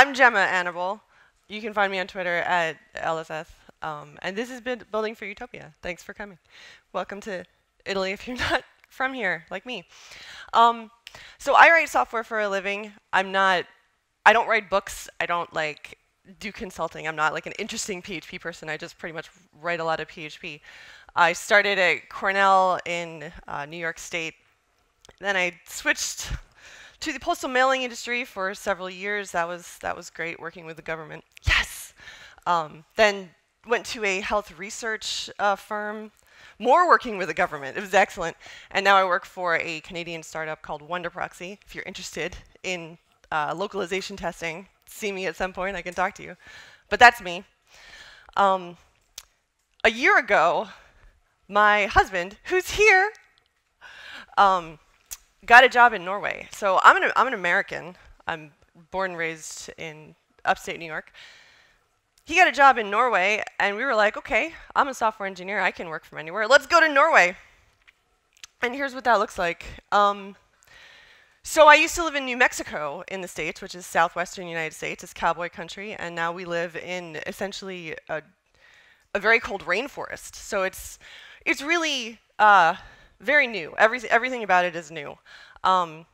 I'm Gemma Anible. You can find me on Twitter at LSS. Um, and this has been Building for Utopia. Thanks for coming. Welcome to Italy if you're not from here, like me. Um, so I write software for a living. I'm not, I don't write books. I don't like do consulting. I'm not like an interesting PHP person. I just pretty much write a lot of PHP. I started at Cornell in uh, New York State. Then I switched to the postal mailing industry for several years. That was that was great working with the government. Yes. Um, then went to a health research uh, firm. More working with the government. It was excellent. And now I work for a Canadian startup called WonderProxy. If you're interested in uh, localization testing, see me at some point. I can talk to you. But that's me. Um, a year ago, my husband, who's here, um, got a job in Norway. So I'm an, I'm an American. I'm born and raised in upstate New York. He got a job in Norway, and we were like, okay, I'm a software engineer. I can work from anywhere. Let's go to Norway. And here's what that looks like. Um, so I used to live in New Mexico in the States, which is southwestern United States. It's cowboy country. And now we live in essentially a, a very cold rainforest. So it's, it's really uh, very new. Every, everything about it is new. Um,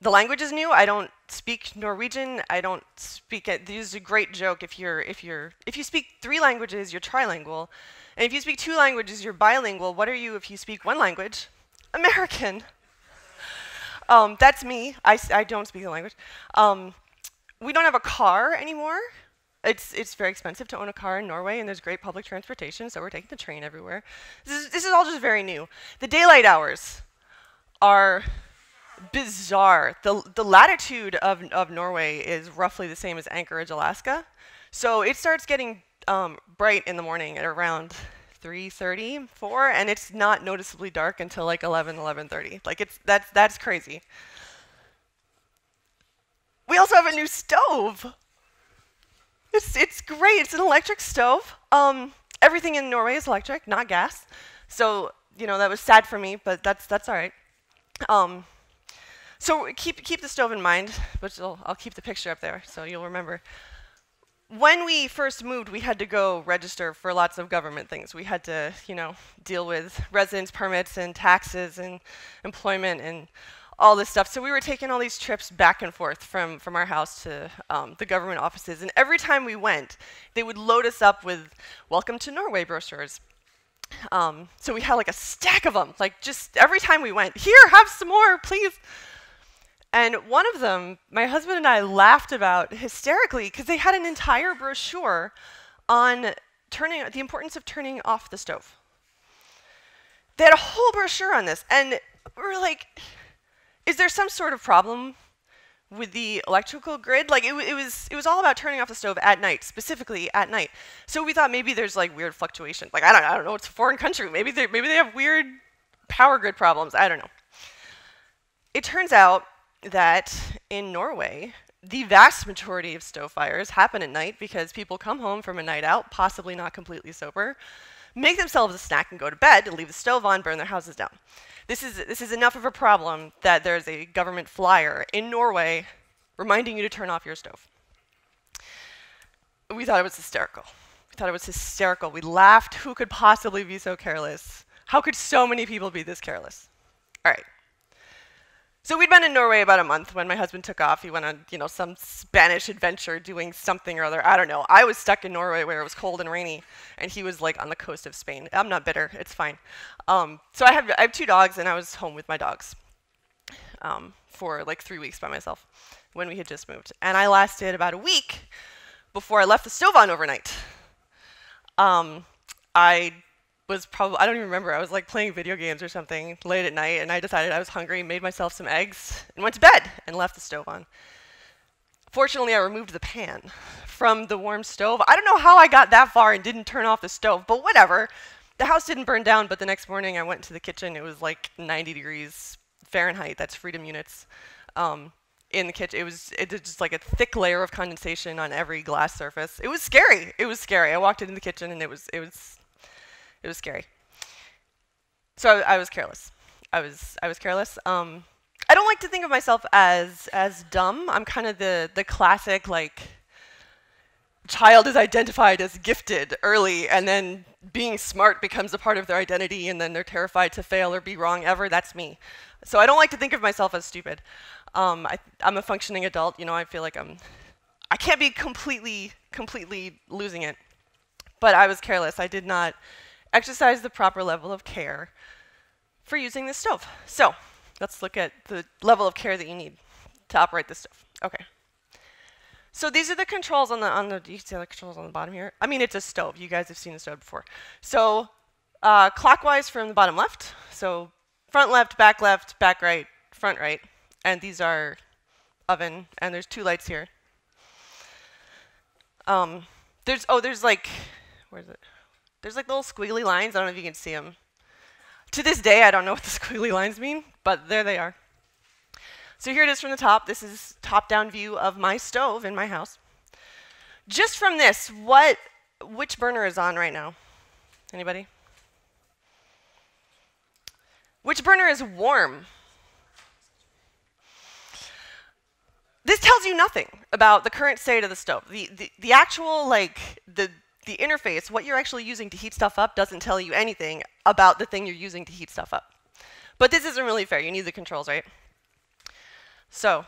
the language is new. I don't speak Norwegian. I don't speak it. This is a great joke. If you're if you're if you speak three languages, you're trilingual, and if you speak two languages, you're bilingual. What are you if you speak one language? American. Um, that's me. I, I don't speak the language. Um, we don't have a car anymore. It's, it's very expensive to own a car in Norway, and there's great public transportation, so we're taking the train everywhere. This is, this is all just very new. The daylight hours are bizarre. The, the latitude of, of Norway is roughly the same as Anchorage, Alaska. So it starts getting um, bright in the morning at around 3.30, 4, and it's not noticeably dark until like 11, 11.30. Like it's, that's, that's crazy. We also have a new stove. It's, it's great. It's an electric stove. Um, everything in Norway is electric, not gas. So, you know, that was sad for me, but that's, that's all right. Um, so keep, keep the stove in mind, which I'll, I'll keep the picture up there so you'll remember. When we first moved, we had to go register for lots of government things. We had to, you know, deal with residence permits and taxes and employment and all this stuff. So we were taking all these trips back and forth from, from our house to um, the government offices. And every time we went, they would load us up with welcome to Norway brochures. Um, so we had like a stack of them. Like just every time we went, here, have some more, please. And one of them, my husband and I laughed about hysterically because they had an entire brochure on turning the importance of turning off the stove. They had a whole brochure on this, and we were like, "Is there some sort of problem with the electrical grid? Like, it, it was it was all about turning off the stove at night, specifically at night. So we thought maybe there's like weird fluctuation. Like, I don't I don't know. It's a foreign country. Maybe they maybe they have weird power grid problems. I don't know. It turns out that in Norway, the vast majority of stove fires happen at night because people come home from a night out, possibly not completely sober, make themselves a snack and go to bed leave the stove on, burn their houses down. This is, this is enough of a problem that there's a government flyer in Norway reminding you to turn off your stove. We thought it was hysterical. We thought it was hysterical. We laughed. Who could possibly be so careless? How could so many people be this careless? All right. So we'd been in Norway about a month when my husband took off. He went on, you know, some Spanish adventure doing something or other. I don't know. I was stuck in Norway where it was cold and rainy, and he was like on the coast of Spain. I'm not bitter. It's fine. Um, so I have I have two dogs, and I was home with my dogs um, for like three weeks by myself when we had just moved, and I lasted about a week before I left the stove on overnight. Um, I was probably, I don't even remember, I was like playing video games or something late at night and I decided I was hungry, made myself some eggs, and went to bed and left the stove on. Fortunately, I removed the pan from the warm stove. I don't know how I got that far and didn't turn off the stove, but whatever. The house didn't burn down, but the next morning I went to the kitchen. It was like 90 degrees Fahrenheit, that's freedom units, um, in the kitchen. It was, it was just like a thick layer of condensation on every glass surface. It was scary. It was scary. I walked into the kitchen and it was, it was it was scary. So I, I was careless. I was I was careless. Um, I don't like to think of myself as as dumb. I'm kind of the the classic like child is identified as gifted early and then being smart becomes a part of their identity and then they're terrified to fail or be wrong ever. That's me. So I don't like to think of myself as stupid. Um, I, I'm a functioning adult. You know, I feel like I'm. I can't be completely, completely losing it. But I was careless. I did not exercise the proper level of care for using this stove. So let's look at the level of care that you need to operate this stove. Okay. So these are the controls on the on the you can see the controls on the bottom here. I mean it's a stove. You guys have seen a stove before. So uh, clockwise from the bottom left. So front left, back left, back right, front right, and these are oven. And there's two lights here. Um, there's oh there's like where's it? There's like little squiggly lines. I don't know if you can see them. To this day, I don't know what the squiggly lines mean, but there they are. So here it is from the top. This is top-down view of my stove in my house. Just from this, what, which burner is on right now? Anybody? Which burner is warm? This tells you nothing about the current state of the stove. The, the, the actual, like, the, the interface, what you're actually using to heat stuff up, doesn't tell you anything about the thing you're using to heat stuff up. But this isn't really fair. You need the controls, right? So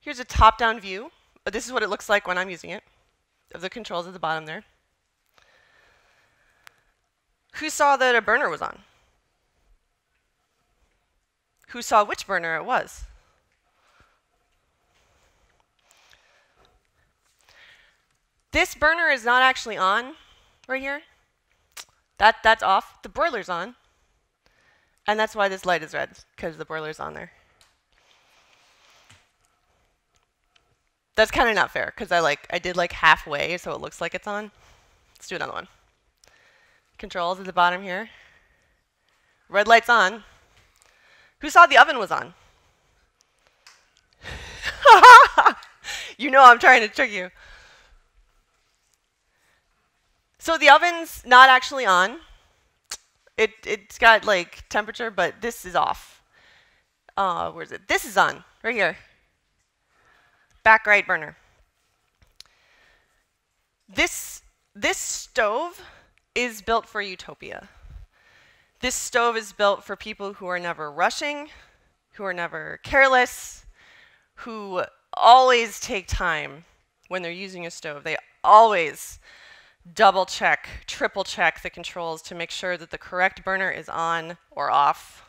here's a top-down view. But this is what it looks like when I'm using it, of the controls at the bottom there. Who saw that a burner was on? Who saw which burner it was? This burner is not actually on right here. That, that's off. The broiler's on. And that's why this light is red, because the boiler's on there. That's kind of not fair, because I like I did like halfway, so it looks like it's on. Let's do another one. Controls at the bottom here. Red light's on. Who saw the oven was on? you know I'm trying to trick you. So the oven's not actually on. It, it's got like temperature, but this is off. Uh, where's it? This is on, right here. Back right burner. This, this stove is built for utopia. This stove is built for people who are never rushing, who are never careless, who always take time when they're using a stove. They always double check, triple check the controls to make sure that the correct burner is on or off,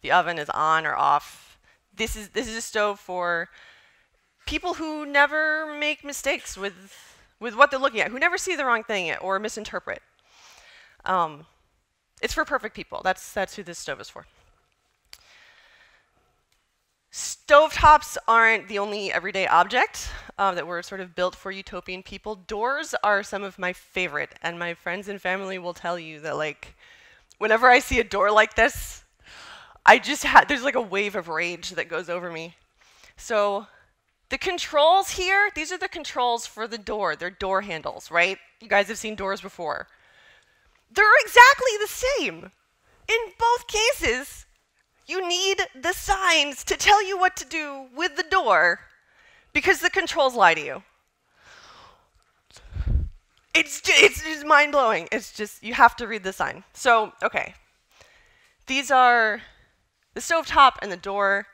the oven is on or off. This is, this is a stove for people who never make mistakes with, with what they're looking at, who never see the wrong thing or misinterpret. Um, it's for perfect people. That's, that's who this stove is for. Stovetops aren't the only everyday object uh, that were sort of built for utopian people. Doors are some of my favorite, and my friends and family will tell you that, like, whenever I see a door like this, I just had, there's like a wave of rage that goes over me. So the controls here, these are the controls for the door. They're door handles, right? You guys have seen doors before. They're exactly the same. In both cases, you need the signs to tell you what to do with the door because the controls lie to you. It's just, it's just mind blowing. It's just you have to read the sign. So okay, these are the stovetop and the door.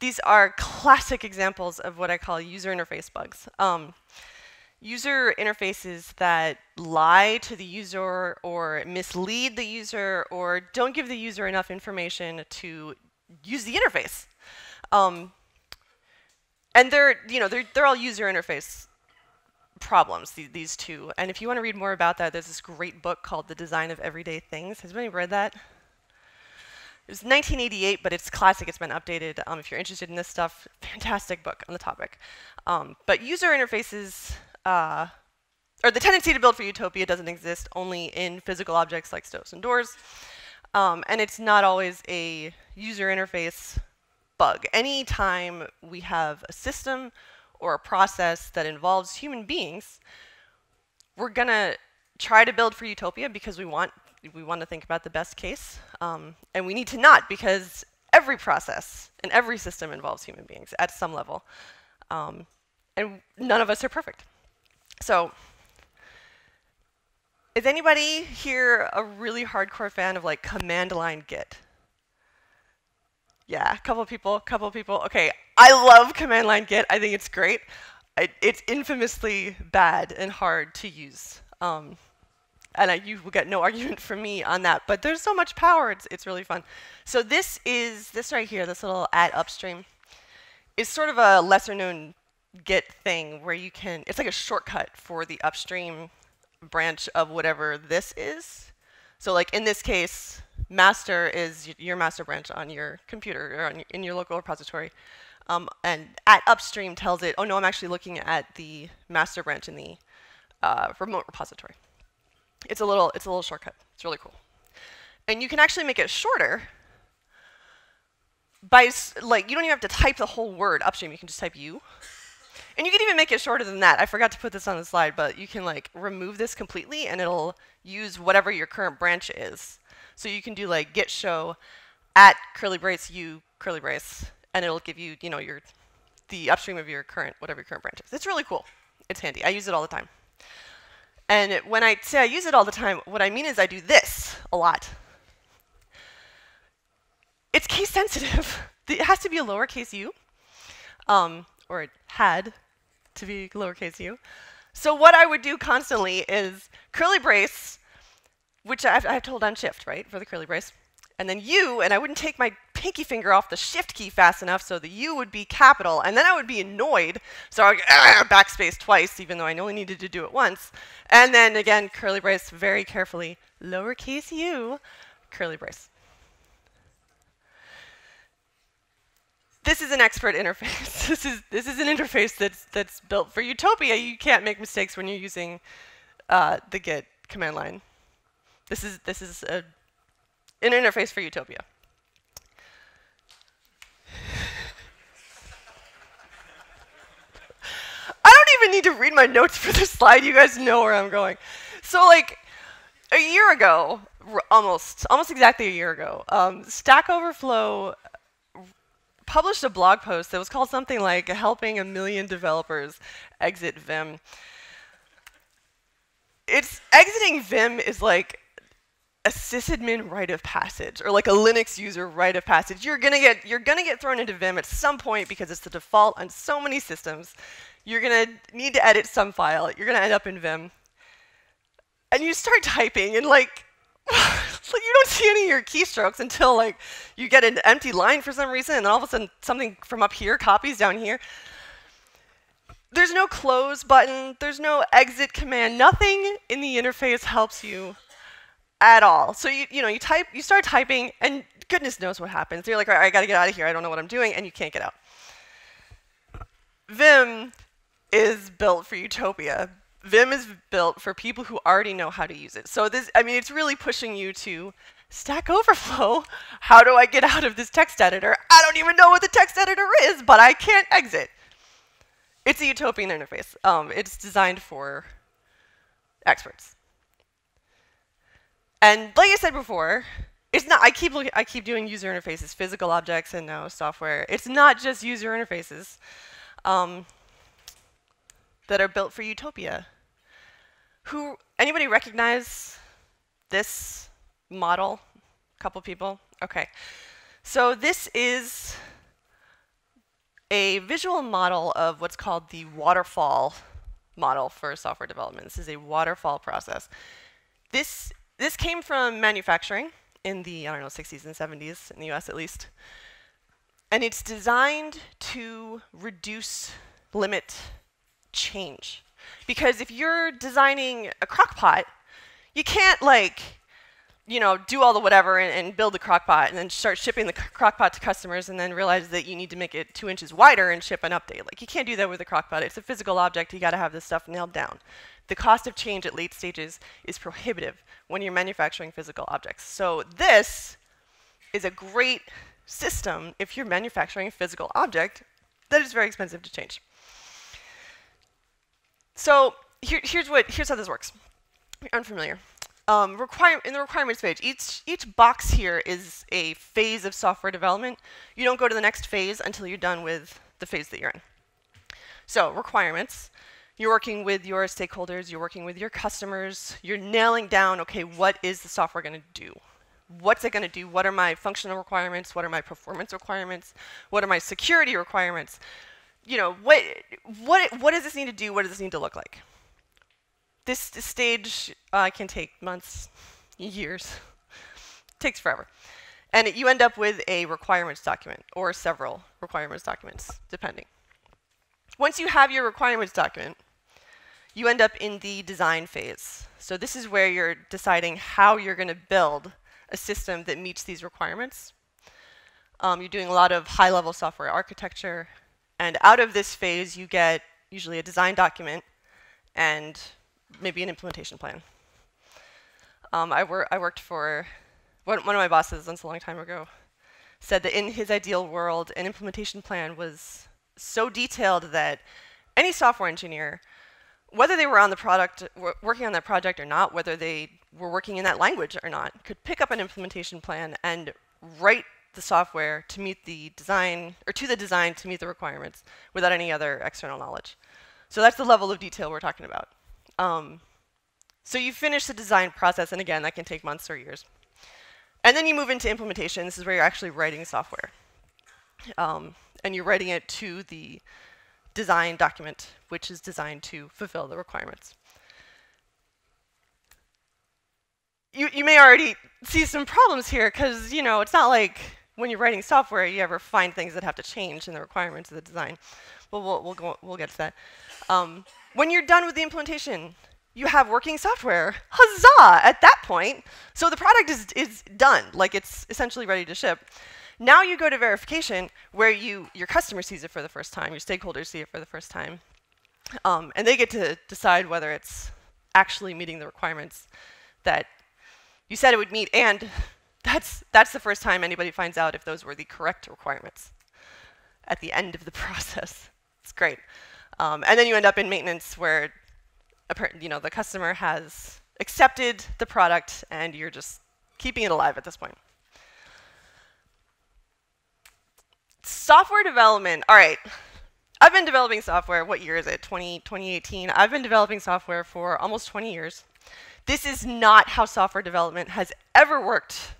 These are classic examples of what I call user interface bugs. Um, user interfaces that lie to the user or mislead the user or don't give the user enough information to use the interface. Um, and they're, you know, they're, they're all user interface problems, th these two. And if you want to read more about that, there's this great book called The Design of Everyday Things. Has anybody read that? It was 1988, but it's classic. It's been updated. Um, if you're interested in this stuff, fantastic book on the topic. Um, but user interfaces uh, or the tendency to build for utopia doesn't exist only in physical objects like stoves and doors. Um, and it's not always a user interface bug. Anytime we have a system or a process that involves human beings, we're going to try to build for utopia because we want we want to think about the best case. Um, and we need to not because every process and every system involves human beings at some level. Um, and none of us are perfect. So, is anybody here a really hardcore fan of like command line git? Yeah, a couple people, a couple people. Okay, I love command line git. I think it's great. It's infamously bad and hard to use. Um, and I, you will get no argument from me on that. But there's so much power, it's, it's really fun. So this is, this right here, this little add upstream, is sort of a lesser known Git thing where you can, it's like a shortcut for the upstream branch of whatever this is. So like in this case, master is your master branch on your computer or in your local repository. Um, and at upstream tells it, oh no, I'm actually looking at the master branch in the uh, remote repository. It's a little, it's a little shortcut. It's really cool. And you can actually make it shorter by, like, you don't even have to type the whole word upstream. You can just type U. And you can even make it shorter than that. I forgot to put this on the slide, but you can like remove this completely and it'll use whatever your current branch is. So you can do like git show at curly brace u curly brace and it'll give you, you know, your the upstream of your current whatever your current branch is. It's really cool. It's handy. I use it all the time. And when I say I use it all the time, what I mean is I do this a lot. It's case sensitive. it has to be a lowercase u, um, or it had to be lowercase u. So what I would do constantly is curly brace, which I have, I have to hold on shift, right, for the curly brace, and then u, and I wouldn't take my pinky finger off the shift key fast enough so the u would be capital, and then I would be annoyed, so I would backspace twice, even though I only needed to do it once. And then again, curly brace very carefully, lowercase u, curly brace. This is an expert interface. this is this is an interface that's that's built for Utopia. You can't make mistakes when you're using uh, the Git command line. This is this is a, an interface for Utopia. I don't even need to read my notes for this slide. You guys know where I'm going. So like a year ago, almost almost exactly a year ago, um, Stack Overflow published a blog post that was called something like helping a million developers exit Vim. It's exiting Vim is like a sysadmin rite of passage or like a Linux user rite of passage. You're gonna get you're gonna get thrown into Vim at some point because it's the default on so many systems. You're gonna need to edit some file. You're gonna end up in Vim. And you start typing and like like you don't see any of your keystrokes until like you get an empty line for some reason, and then all of a sudden something from up here copies down here. There's no close button. There's no exit command. Nothing in the interface helps you at all. So you you know you type you start typing, and goodness knows what happens. You're like, all right, I got to get out of here. I don't know what I'm doing, and you can't get out. Vim is built for Utopia Vim is built for people who already know how to use it. So this, I mean, it's really pushing you to Stack Overflow. How do I get out of this text editor? I don't even know what the text editor is, but I can't exit. It's a utopian interface. Um, it's designed for experts. And like I said before, it's not. I keep I keep doing user interfaces, physical objects, and now software. It's not just user interfaces um, that are built for Utopia. Who, anybody recognize this model? A couple people? Okay. So this is a visual model of what's called the waterfall model for software development. This is a waterfall process. This, this came from manufacturing in the, I don't know, 60s and 70s, in the US at least. And it's designed to reduce, limit change. Because if you're designing a crock pot, you can't like, you know, do all the whatever and, and build the crock pot and then start shipping the crock pot to customers and then realize that you need to make it two inches wider and ship an update. Like you can't do that with a crock pot. It's a physical object. You got to have this stuff nailed down. The cost of change at late stages is prohibitive when you're manufacturing physical objects. So this is a great system if you're manufacturing a physical object that is very expensive to change. So here, here's what here's how this works. You're unfamiliar. um, in the requirements page, each each box here is a phase of software development. You don't go to the next phase until you're done with the phase that you're in. So requirements, you're working with your stakeholders, you're working with your customers, you're nailing down, okay, what is the software going to do? What's it going to do? What are my functional requirements? What are my performance requirements? What are my security requirements? You know, what, what, what does this need to do? What does this need to look like? This, this stage uh, can take months, years, takes forever. And it, you end up with a requirements document or several requirements documents, depending. Once you have your requirements document, you end up in the design phase. So this is where you're deciding how you're going to build a system that meets these requirements. Um, you're doing a lot of high-level software architecture. And out of this phase, you get usually a design document and maybe an implementation plan. Um, I, wor I, worked for one, one of my bosses once a long time ago said that in his ideal world, an implementation plan was so detailed that any software engineer, whether they were on the product, working on that project or not, whether they were working in that language or not, could pick up an implementation plan and write the software to meet the design, or to the design to meet the requirements without any other external knowledge. So that's the level of detail we're talking about. Um, so you finish the design process, and again, that can take months or years. And then you move into implementation. This is where you're actually writing software. Um, and you're writing it to the design document, which is designed to fulfill the requirements. You, you may already see some problems here because, you know, it's not like when you're writing software, you ever find things that have to change in the requirements of the design. Well, we'll, we'll, go, we'll get to that. Um, when you're done with the implementation, you have working software. Huzzah! At that point, so the product is, is done. Like it's essentially ready to ship. Now you go to verification where you your customer sees it for the first time, your stakeholders see it for the first time, um, and they get to decide whether it's actually meeting the requirements that you said it would meet, and that's that's the first time anybody finds out if those were the correct requirements at the end of the process. It's great. Um, and then you end up in maintenance where you know the customer has accepted the product and you're just keeping it alive at this point. software development. All right. I've been developing software. What year is it? 20, 2018. I've been developing software for almost 20 years. This is not how software development has ever worked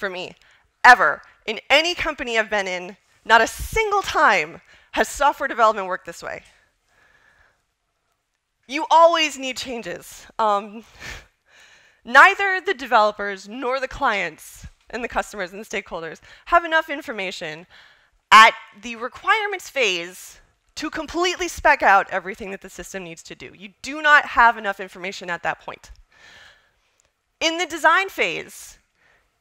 for me. Ever. In any company I've been in, not a single time has software development worked this way. You always need changes. Um, neither the developers nor the clients and the customers and the stakeholders have enough information at the requirements phase to completely spec out everything that the system needs to do. You do not have enough information at that point. In the design phase,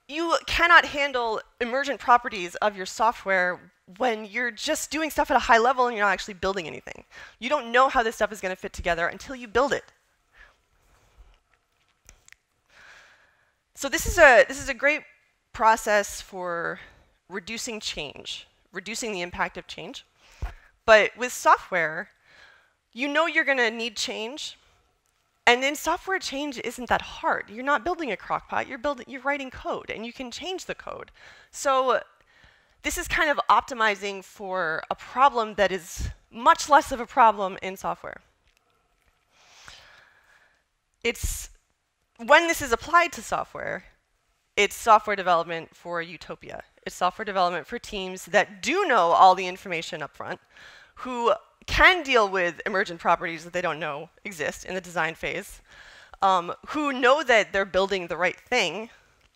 you cannot handle emergent properties of your software when you're just doing stuff at a high level and you're not actually building anything. You don't know how this stuff is going to fit together until you build it. So this is a this is a great process for reducing change reducing the impact of change. But with software, you know you're going to need change. And then software change isn't that hard. You're not building a crockpot, you're building you're writing code and you can change the code. So this is kind of optimizing for a problem that is much less of a problem in software. It's when this is applied to software, it's software development for utopia. It's software development for teams that do know all the information up front, who can deal with emergent properties that they don't know exist in the design phase, um, who know that they're building the right thing,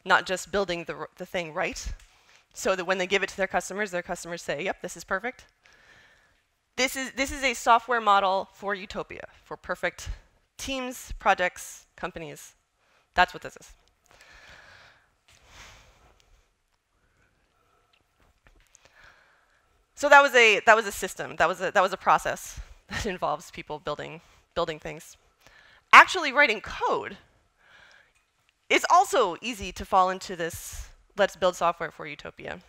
not just building the, the thing right, so that when they give it to their customers, their customers say, yep, this is perfect. This is, this is a software model for utopia, for perfect teams, projects, companies. That's what this is. So that was a that was a system. That was a that was a process that involves people building building things. Actually writing code is also easy to fall into this let's build software for utopia.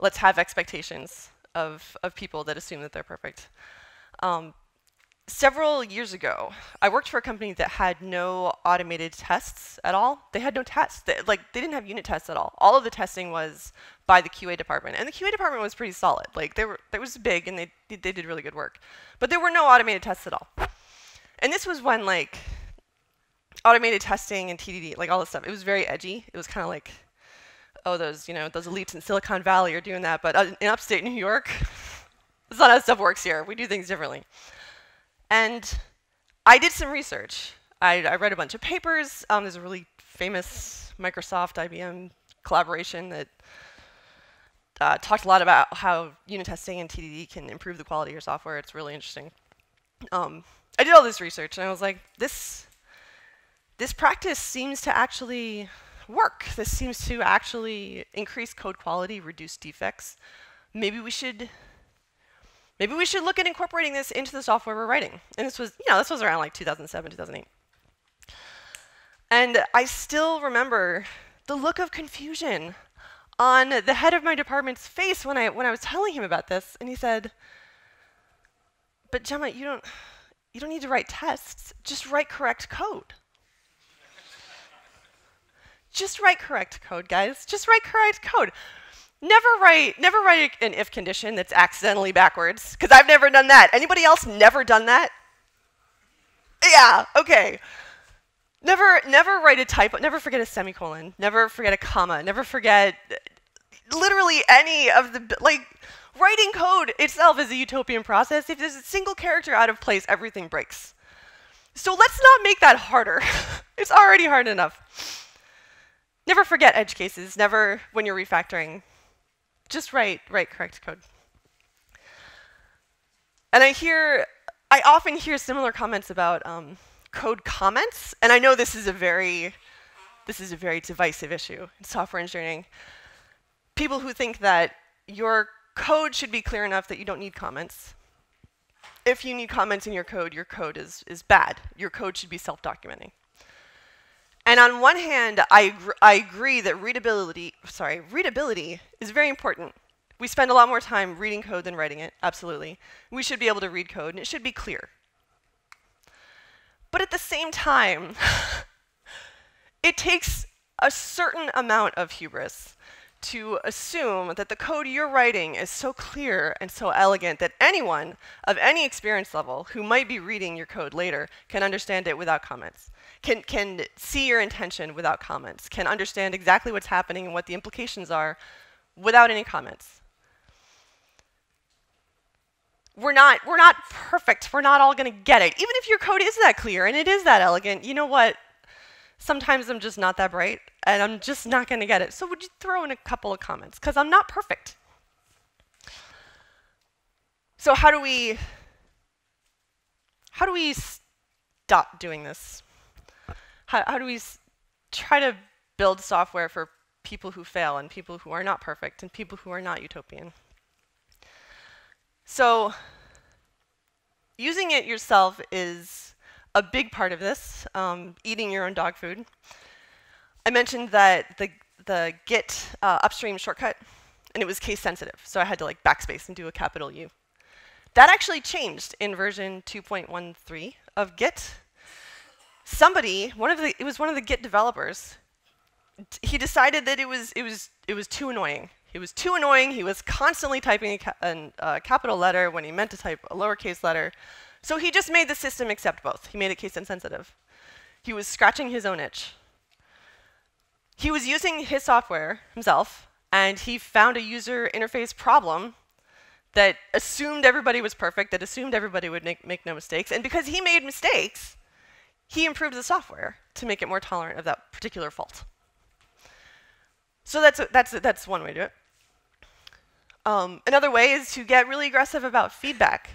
Let's have expectations of, of people that assume that they're perfect. Um, several years ago, I worked for a company that had no automated tests at all. They had no tests. They, like they didn't have unit tests at all. All of the testing was by the QA department, and the QA department was pretty solid. Like they were, it was big, and they they did really good work. But there were no automated tests at all. And this was when like automated testing and TDD, like all this stuff, it was very edgy. It was kind of like, oh, those you know those elites in Silicon Valley are doing that, but uh, in upstate New York, that's not how stuff works here. We do things differently. And I did some research. I, I read a bunch of papers. Um, there's a really famous Microsoft IBM collaboration that uh, talked a lot about how unit testing and TDD can improve the quality of your software. It's really interesting. Um, I did all this research and I was like, this, this practice seems to actually work. This seems to actually increase code quality, reduce defects. Maybe we should maybe we should look at incorporating this into the software we're writing. And this was, you know, this was around like 2007, 2008. And I still remember the look of confusion on the head of my department's face when I when I was telling him about this, and he said, "But Gemma, you don't you don't need to write tests. Just write correct code." Just write correct code, guys. Just write correct code. Never write, never write an if condition that's accidentally backwards, because I've never done that. Anybody else never done that? Yeah, okay. Never, never write a typo, never forget a semicolon, never forget a comma, never forget literally any of the, like, writing code itself is a utopian process. If there's a single character out of place, everything breaks. So let's not make that harder. it's already hard enough. Never forget edge cases, never when you're refactoring just write, write correct code. And I hear, I often hear similar comments about um, code comments, and I know this is a very, this is a very divisive issue in software engineering. People who think that your code should be clear enough that you don't need comments. If you need comments in your code, your code is, is bad. Your code should be self-documenting. And on one hand, I, I agree that readability, sorry, readability is very important. We spend a lot more time reading code than writing it, absolutely. We should be able to read code, and it should be clear. But at the same time, it takes a certain amount of hubris to assume that the code you're writing is so clear and so elegant that anyone of any experience level who might be reading your code later can understand it without comments can, can see your intention without comments, can understand exactly what's happening and what the implications are without any comments. We're not, we're not perfect. We're not all going to get it. Even if your code is that clear and it is that elegant, you know what? Sometimes I'm just not that bright and I'm just not going to get it. So would you throw in a couple of comments? Because I'm not perfect. So how do we how do we stop doing this? how, how do we try to build software for people who fail and people who are not perfect and people who are not utopian? So using it yourself is a big part of this, um, eating your own dog food. I mentioned that the, the git uh, upstream shortcut, and it was case sensitive, so I had to like backspace and do a capital U. That actually changed in version 2.13 of Git somebody, one of the, it was one of the Git developers, he decided that it was, it was, it was too annoying. It was too annoying. He was constantly typing a, ca a uh, capital letter when he meant to type a lowercase letter. So he just made the system accept both. He made it case insensitive. He was scratching his own itch. He was using his software himself, and he found a user interface problem that assumed everybody was perfect, that assumed everybody would make, make no mistakes. And because he made mistakes, he improved the software to make it more tolerant of that particular fault. So that's, a, that's, a, that's one way to do it. Um, another way is to get really aggressive about feedback.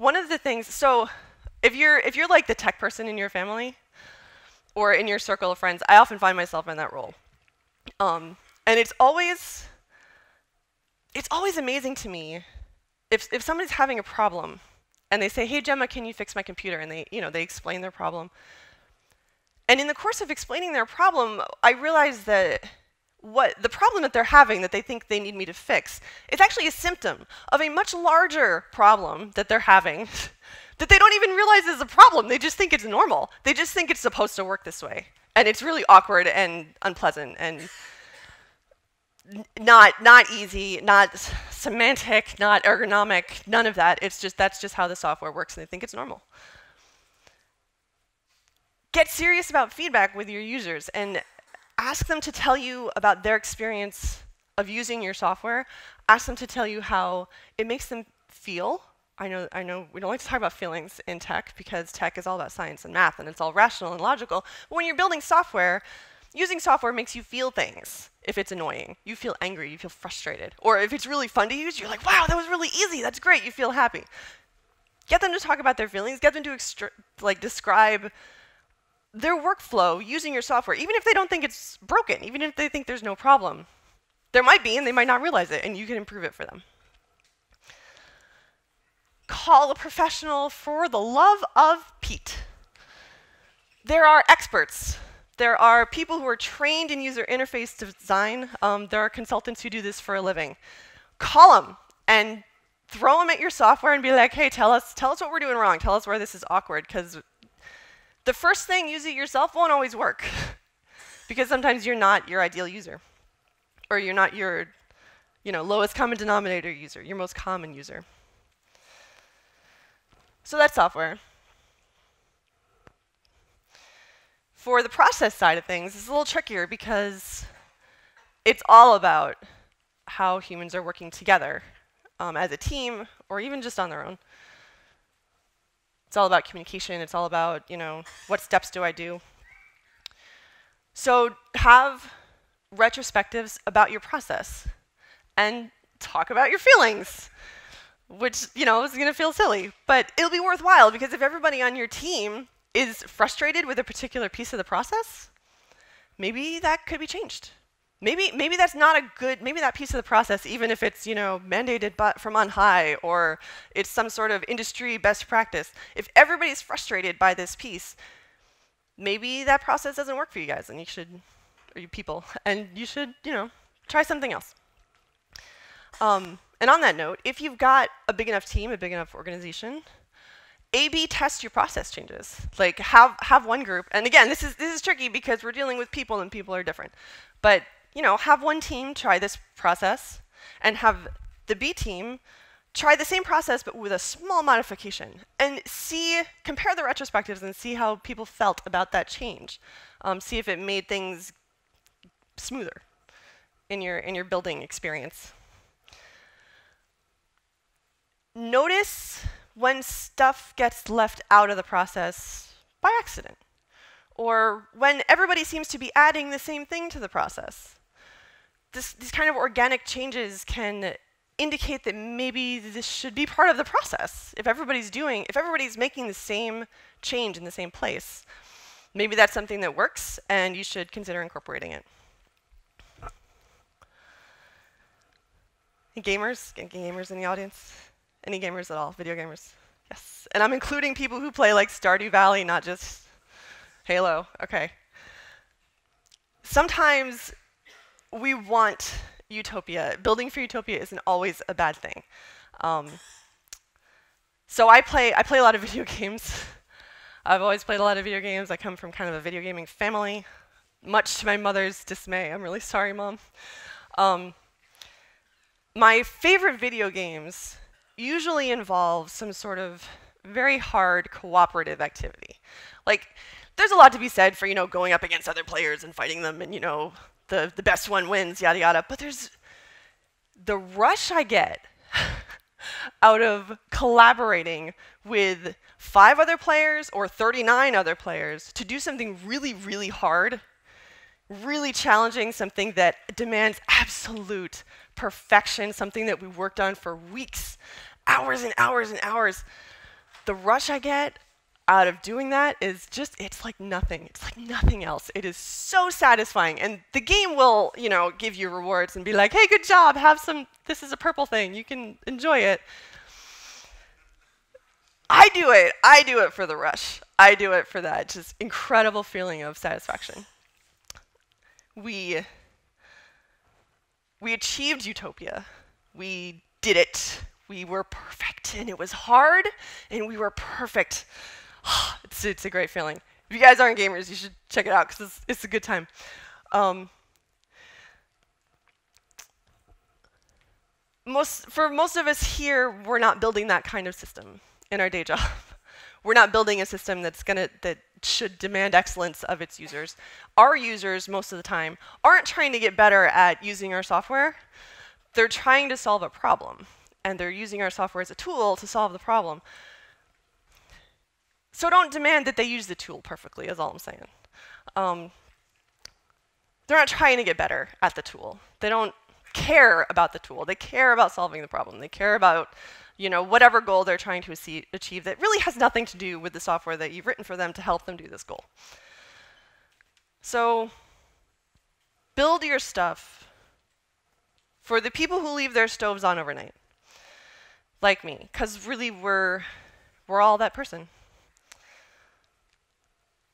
One of the things, so if you're, if you're like the tech person in your family or in your circle of friends, I often find myself in that role. Um, and it's always, it's always amazing to me if, if somebody's having a problem and they say, hey, Gemma, can you fix my computer? And they, you know, they explain their problem. And in the course of explaining their problem, I realized that what the problem that they're having that they think they need me to fix is actually a symptom of a much larger problem that they're having that they don't even realize is a problem. They just think it's normal. They just think it's supposed to work this way. And it's really awkward and unpleasant and not not easy, not semantic, not ergonomic, none of that. It's just that's just how the software works and they think it's normal. Get serious about feedback with your users and ask them to tell you about their experience of using your software. Ask them to tell you how it makes them feel. I know, I know we don't like to talk about feelings in tech because tech is all about science and math and it's all rational and logical. But when you're building software, using software makes you feel things if it's annoying. You feel angry, you feel frustrated. Or if it's really fun to use, you're like, wow, that was really easy, that's great, you feel happy. Get them to talk about their feelings, get them to like describe their workflow using your software, even if they don't think it's broken, even if they think there's no problem. There might be, and they might not realize it, and you can improve it for them. Call a professional for the love of Pete. There are experts. There are people who are trained in user interface design. Um, there are consultants who do this for a living. Call them and throw them at your software and be like, hey, tell us, tell us what we're doing wrong. Tell us where this is awkward, because the first thing, use it yourself, won't always work. because sometimes you're not your ideal user. Or you're not your you know, lowest common denominator user, your most common user. So that's software. For the process side of things, it's a little trickier because it's all about how humans are working together um, as a team or even just on their own. It's all about communication. It's all about, you know, what steps do I do? So have retrospectives about your process and talk about your feelings, which, you know, is going to feel silly, but it'll be worthwhile because if everybody on your team is frustrated with a particular piece of the process, maybe that could be changed. Maybe, maybe that's not a good, maybe that piece of the process, even if it's, you know, mandated but from on high or it's some sort of industry best practice, if everybody's frustrated by this piece, maybe that process doesn't work for you guys and you should, or you people, and you should, you know, try something else. Um, and on that note, if you've got a big enough team, a big enough organization, a/B test your process changes. Like have have one group, and again, this is this is tricky because we're dealing with people and people are different. But you know, have one team try this process and have the B team try the same process but with a small modification and see, compare the retrospectives and see how people felt about that change. Um, see if it made things smoother in your, in your building experience. Notice when stuff gets left out of the process by accident or when everybody seems to be adding the same thing to the process this, these kind of organic changes can indicate that maybe this should be part of the process. If everybody's doing, if everybody's making the same change in the same place, maybe that's something that works and you should consider incorporating it. Any gamers? Any gamers in the audience? Any gamers at all? Video gamers? Yes. And I'm including people who play like Stardew Valley, not just Halo. Okay. Sometimes we want utopia. Building for utopia isn't always a bad thing. Um, so I play I play a lot of video games. I've always played a lot of video games. I come from kind of a video gaming family, much to my mother's dismay. I'm really sorry, mom. Um, my favorite video games usually involve some sort of very hard cooperative activity. Like, there's a lot to be said for, you know, going up against other players and fighting them and, you know, the, the best one wins, yada, yada. But there's the rush I get out of collaborating with five other players or 39 other players to do something really, really hard, really challenging, something that demands absolute perfection, something that we worked on for weeks, hours and hours and hours. The rush I get out of doing that is just it's like nothing. It's like nothing else. It is so satisfying. And the game will you know give you rewards and be like hey good job. Have some this is a purple thing. You can enjoy it. I do it. I do it for the rush. I do it for that just incredible feeling of satisfaction. We we achieved utopia. We did it. We were perfect, and it was hard, and we were perfect. it's, it's a great feeling. If you guys aren't gamers, you should check it out because it's, it's a good time. Um, most, for most of us here, we're not building that kind of system in our day job. we're not building a system that's gonna that should demand excellence of its users. Our users, most of the time, aren't trying to get better at using our software. They're trying to solve a problem, and they're using our software as a tool to solve the problem. So don't demand that they use the tool perfectly, is all I'm saying. Um, they're not trying to get better at the tool. They don't care about the tool. They care about solving the problem. They care about you know, whatever goal they're trying to achieve that really has nothing to do with the software that you've written for them to help them do this goal. So build your stuff for the people who leave their stoves on overnight, like me, because really we're, we're all that person.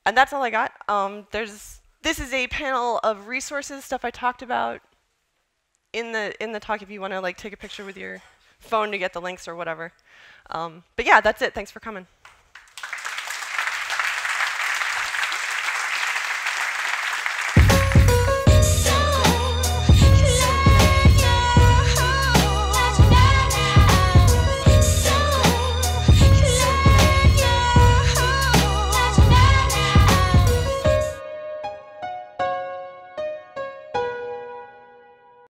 And that's all I got. Um, there's, this is a panel of resources, stuff I talked about in the, in the talk if you want to like take a picture with your phone to get the links or whatever. Um, but yeah, that's it. Thanks for coming.